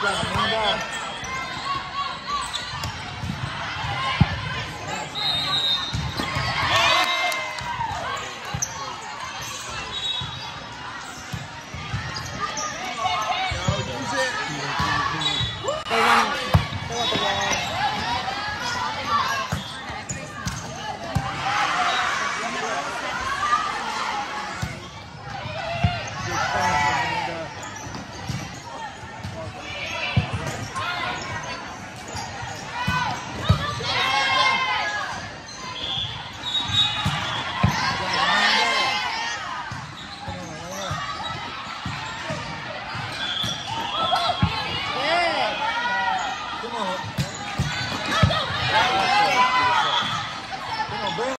两个。